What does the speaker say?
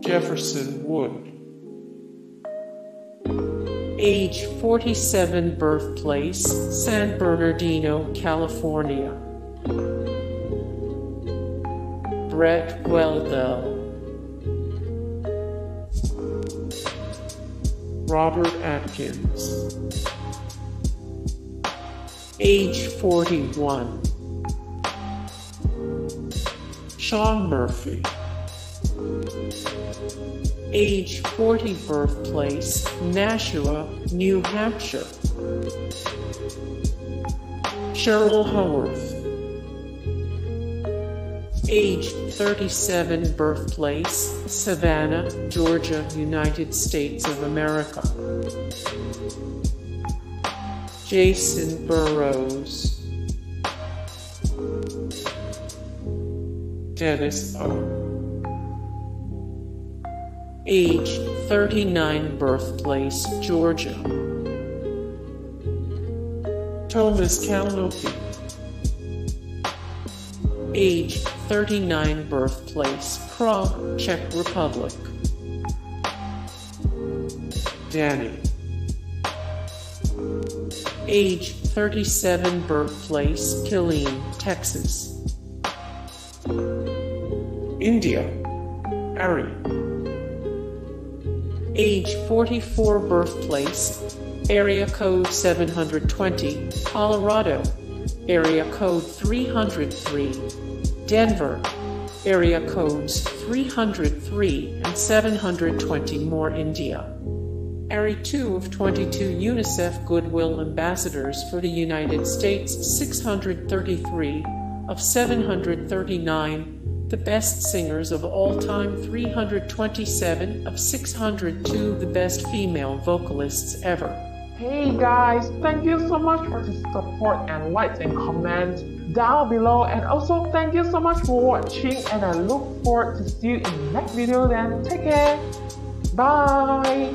Jefferson Wood. Age 47 birthplace, San Bernardino, California. Brett Weldele. Robert Atkins. Age 41. Sean Murphy. Age 40 birthplace, Nashua, New Hampshire. Cheryl Haworth. Age 37 birthplace, Savannah, Georgia, United States of America. Jacen Burrows. Dennis O. Age 39 birthplace, Georgia. Tomas Kalnoky. Age 39 birthplace, Prague, Czech Republic. Danny. Age 37 birthplace, Killeen, Texas. India. Arie. Age 44 birthplace, area code 720, Colorado. Area code 303, Denver. Arie codes 303 and 720 more India. Area 2 of 22 UNICEF Goodwill Ambassadors for the United States 633 of 739 the best singers of all time 327 of 602 the best female vocalists ever. Hey guys, thank you so much for the support and likes and comments down below and also thank you so much for watching and I look forward to see you in the next video then. Take care. Bye.